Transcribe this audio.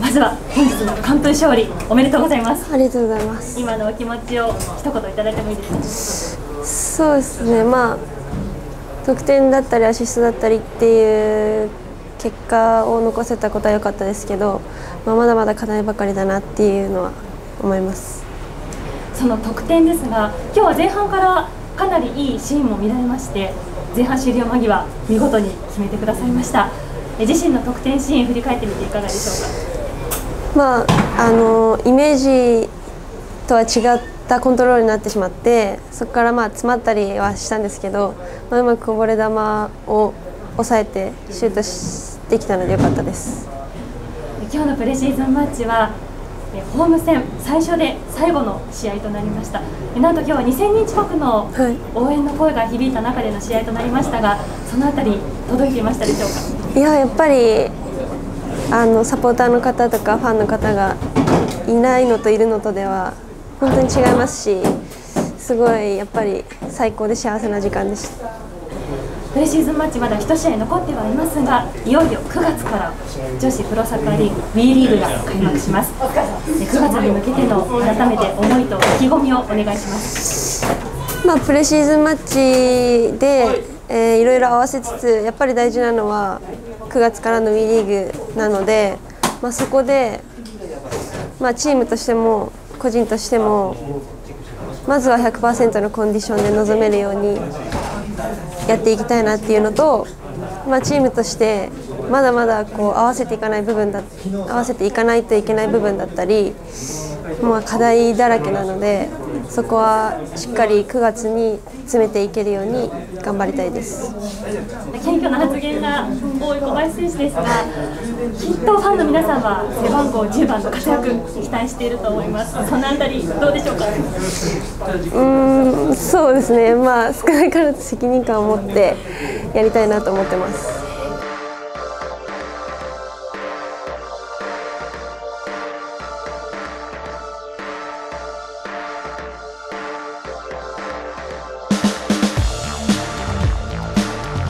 まずは本日の完封勝利おめでとうございます。ありがとうございます。今のお気持ちを一言いただいてもいいですか？そうですね。まあ得点だったりアシストだったりっていう結果を残せたことは良かったですけど、まあ、まだまだ課題ばかりだなっていうのは思います。その得点ですが今日は前半からかなりいいシーンも見られまして前半終了間際見事に決めてくださいました。自身の得点シーン振り返ってみていかがでしょうか？まああのイメージとは違ったコントロールになってしまってそこからまあ詰まったりはしたんですけど、まあ、うまくこぼれ球を抑えてシュートできたのでよかったです。今日のプレシーズンマッチはホーム戦最初で最後の試合となりました。なんと今日は2000人近くの応援の声が響いた中での試合となりましたがそのあたり届いていましたでしょうか？いややっぱりあのサポーターの方とかファンの方がいないのといるのとでは本当に違いますしすごいやっぱり最高で幸せな時間でした。プレシーズンマッチまだ1試合残ってはいますがいよいよ9月から女子プロサッカーリーグ WE リーグが開幕します9月に向けての改めて思いと意気込みをお願いしますまあ、プレシーズンマッチで、えー、いろいろ合わせつつやっぱり大事なのは9月からの WE リーグなので、まあ、そこで、まあ、チームとしても個人としてもまずは100%のコンディションで臨めるようにやっていきたいなっていうのと、まあ、チームとしてまだまだこう合わせていかない部分だ合わせていかないといけない部分だったり、まあ、課題だらけなのでそこはしっかり9月に詰めていけるように頑張りたいです。謙虚な発言が多い小林選手ですがきっとファンの皆さんは背番号10番の活躍期待していると思います。そのあたりどうでしょうか？うんそうですね。まあ少ないからず責任感を持ってやりたいなと思ってます